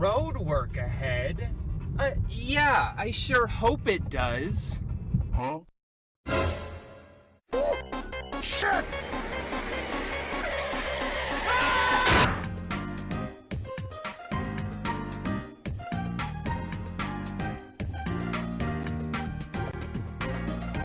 road work ahead. Uh, yeah, I sure hope it does. Huh? Shit!